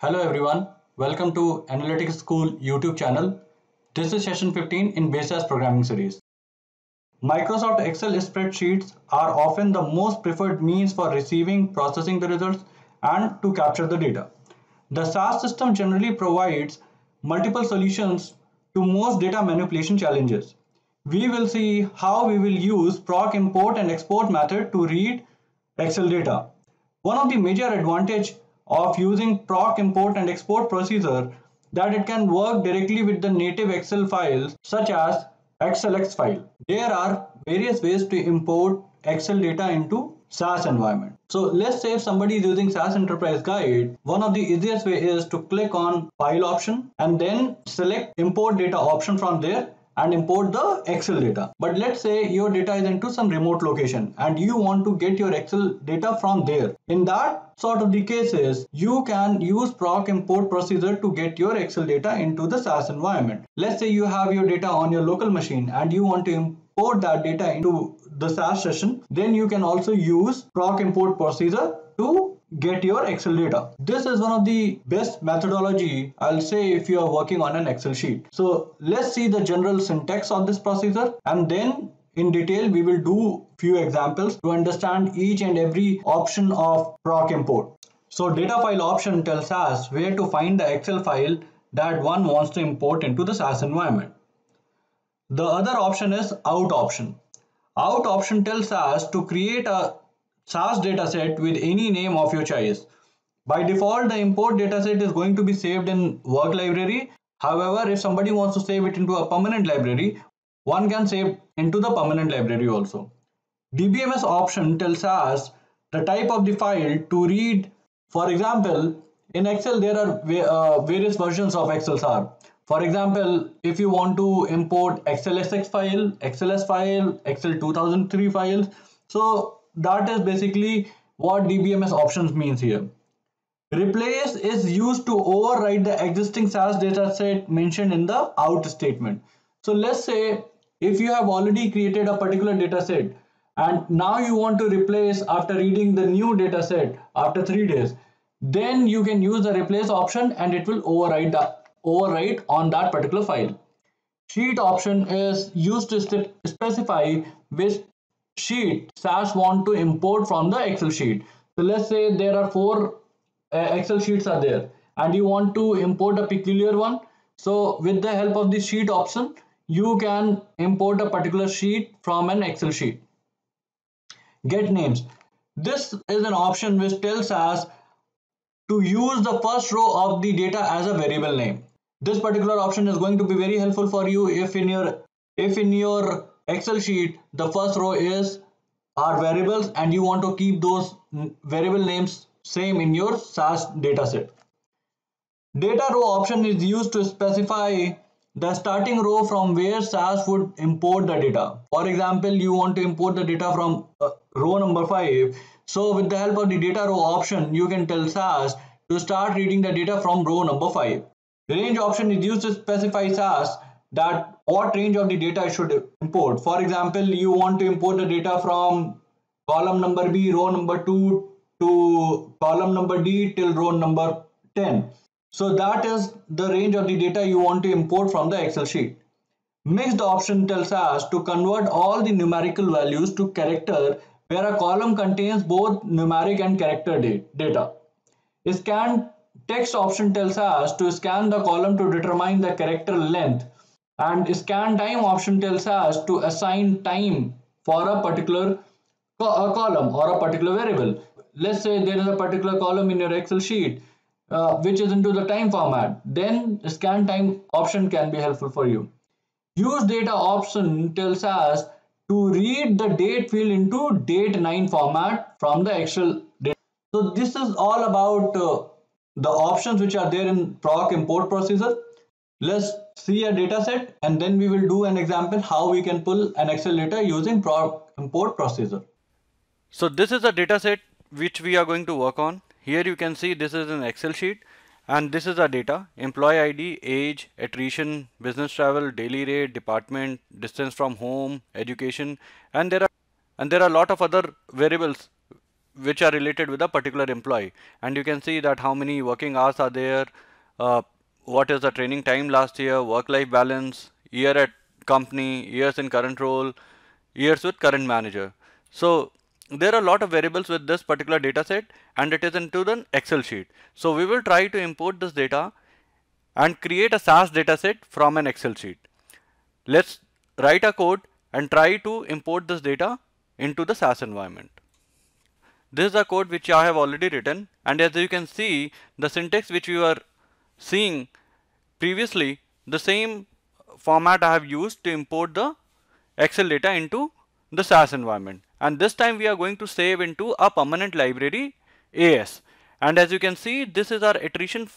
Hello everyone, welcome to Analytics School YouTube channel. This is session 15 in Base SAS programming series. Microsoft Excel spreadsheets are often the most preferred means for receiving, processing the results, and to capture the data. The SAS system generally provides multiple solutions to most data manipulation challenges. We will see how we will use proc import and export method to read Excel data. One of the major advantage of using proc import and export procedure that it can work directly with the native Excel files such as XLSX file. There are various ways to import Excel data into SAS environment. So let's say if somebody is using SAS Enterprise Guide, one of the easiest way is to click on file option and then select import data option from there and import the Excel data. But let's say your data is into some remote location and you want to get your Excel data from there. In that sort of the cases, you can use proc import procedure to get your Excel data into the SAS environment. Let's say you have your data on your local machine and you want to import that data into the SAS session, then you can also use proc import procedure to get your Excel data. This is one of the best methodology I'll say if you are working on an Excel sheet. So let's see the general syntax of this procedure and then in detail we will do few examples to understand each and every option of proc import. So data file option tells us where to find the Excel file that one wants to import into the SAS environment. The other option is out option. Out option tells us to create a SAS dataset with any name of your choice. By default, the import dataset is going to be saved in work library. However, if somebody wants to save it into a permanent library, one can save into the permanent library also. DBMS option tells us the type of the file to read. For example, in Excel, there are uh, various versions of Excel. XLSAR. For example, if you want to import XLSX file, XLS file, Excel 2003 files, so that is basically what DBMS options means here. Replace is used to override the existing SAS dataset mentioned in the out statement. So let's say if you have already created a particular dataset and now you want to replace after reading the new dataset after three days, then you can use the replace option and it will override the overwrite on that particular file. Sheet option is used to specify which sheet SAS want to import from the Excel sheet. So let's say there are four uh, Excel sheets are there and you want to import a peculiar one. So with the help of the sheet option, you can import a particular sheet from an Excel sheet. Get names. This is an option which tells us to use the first row of the data as a variable name. This particular option is going to be very helpful for you if in your if in your Excel sheet, the first row is our variables and you want to keep those variable names same in your SAS dataset. Data row option is used to specify the starting row from where SAS would import the data. For example, you want to import the data from uh, row number 5. So with the help of the data row option, you can tell SAS to start reading the data from row number 5. The range option is used to specify SAS that what range of the data I should import. For example, you want to import the data from column number B, row number 2 to column number D till row number 10. So that is the range of the data you want to import from the Excel sheet. Mixed option tells us to convert all the numerical values to character where a column contains both numeric and character data. Scan text option tells us to scan the column to determine the character length and scan time option tells us to assign time for a particular co a column or a particular variable. Let's say there is a particular column in your excel sheet uh, which is into the time format. Then scan time option can be helpful for you. Use date option tells us to read the date field into date 9 format from the excel data. So this is all about uh, the options which are there in proc import procedure let's see a data set and then we will do an example how we can pull an data using proc import procedure. So this is a data set which we are going to work on. Here you can see this is an Excel sheet and this is our data employee ID, age, attrition, business travel, daily rate, department, distance from home, education and there are and there are a lot of other variables which are related with a particular employee and you can see that how many working hours are there uh, what is the training time last year work life balance year at company years in current role years with current manager so there are a lot of variables with this particular data set and it is into the excel sheet so we will try to import this data and create a SAS dataset from an Excel sheet. Let's write a code and try to import this data into the SAS environment. This is a code which I have already written and as you can see the syntax which we are seeing previously the same format I have used to import the Excel data into the SAS environment. And this time we are going to save into a permanent library AS and as you can see this is our attrition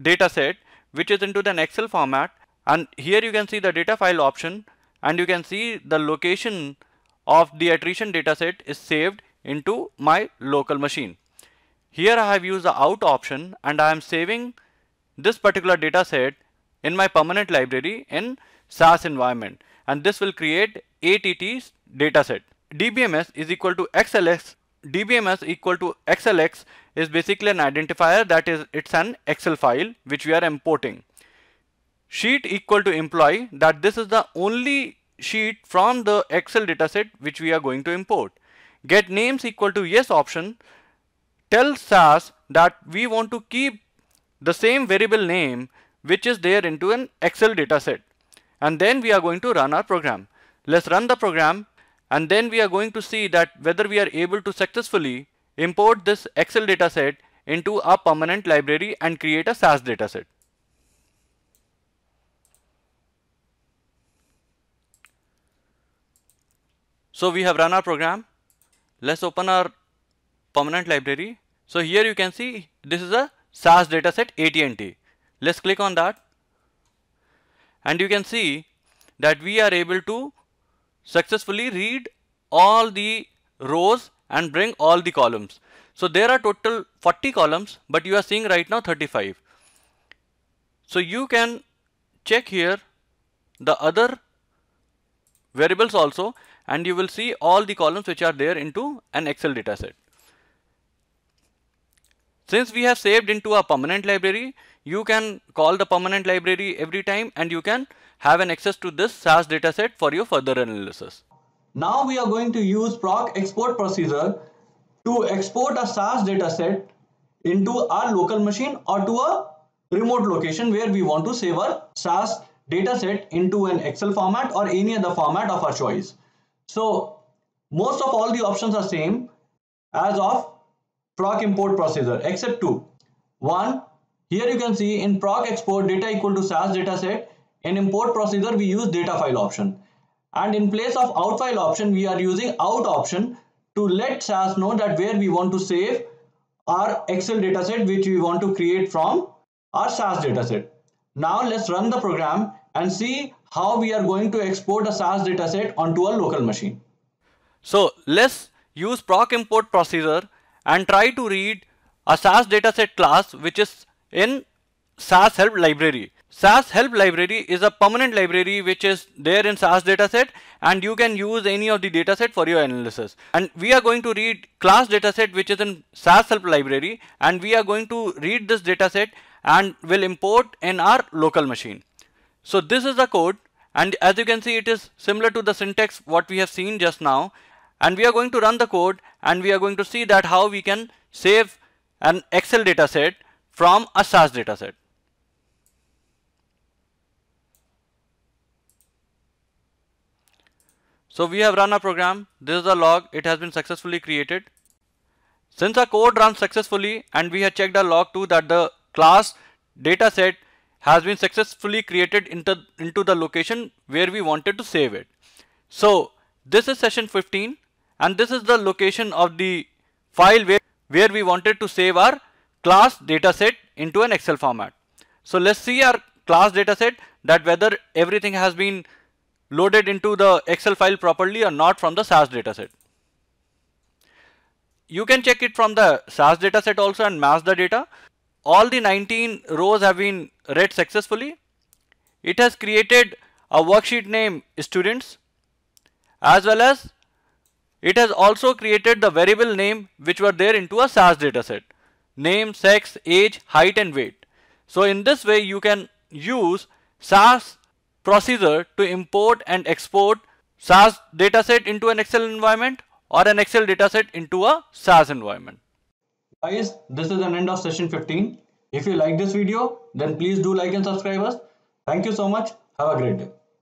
data set which is into an Excel format. And here you can see the data file option. And you can see the location of the attrition dataset is saved into my local machine. Here I have used the out option and I am saving this particular dataset in my permanent library in SAS environment and this will create ATT's dataset. DBMS is equal to XLS DBMS equal to XLSX is basically an identifier that is it's an Excel file which we are importing. Sheet equal to employee that this is the only sheet from the Excel dataset which we are going to import. Get names equal to yes option tells SAS that we want to keep the same variable name which is there into an Excel dataset and then we are going to run our program. Let's run the program and then we are going to see that whether we are able to successfully import this Excel dataset into a permanent library and create a SAS dataset. So we have run our program. Let's open our permanent library. So here you can see this is a SAS dataset AT&T. Let's click on that. And you can see that we are able to successfully read all the rows and bring all the columns. So there are total 40 columns, but you are seeing right now 35. So you can check here the other variables also and you will see all the columns which are there into an Excel dataset. Since we have saved into a permanent library, you can call the permanent library every time and you can have an access to this SAS dataset for your further analysis. Now we are going to use proc export procedure to export a SAS dataset into our local machine or to a remote location where we want to save our SAS dataset into an Excel format or any other format of our choice. So most of all the options are same as of proc import procedure except two. One, here you can see in proc export data equal to SAS dataset in import procedure, we use data file option. And in place of out file option, we are using out option to let SAS know that where we want to save our Excel dataset which we want to create from our SAS dataset. Now let's run the program and see how we are going to export a SAS dataset onto a local machine. So let's use proc import procedure and try to read a SAS dataset class which is in SAS help library. SAS help library is a permanent library which is there in SAS dataset and you can use any of the dataset for your analysis. And we are going to read class dataset which is in SAS help library and we are going to read this dataset and will import in our local machine. So this is the code and as you can see it is similar to the syntax what we have seen just now and we are going to run the code and we are going to see that how we can save an Excel dataset from a SAS dataset. So we have run a program. This is the log. It has been successfully created. Since our code runs successfully and we have checked our log too that the class dataset has been successfully created into, into the location where we wanted to save it. So this is session 15 and this is the location of the file where, where we wanted to save our class dataset into an Excel format. So let's see our class dataset that whether everything has been loaded into the Excel file properly or not from the SAS dataset. You can check it from the SAS dataset also and match the data. All the 19 rows have been read successfully. It has created a worksheet name students as well as It has also created the variable name which were there into a SAS dataset. Name, sex, age, height and weight. So in this way you can use SAS procedure to import and export SAS dataset into an Excel environment or an Excel dataset into a SAS environment. Guys, this is an end of session 15. If you like this video, then please do like and subscribe us. Thank you so much. Have a great day.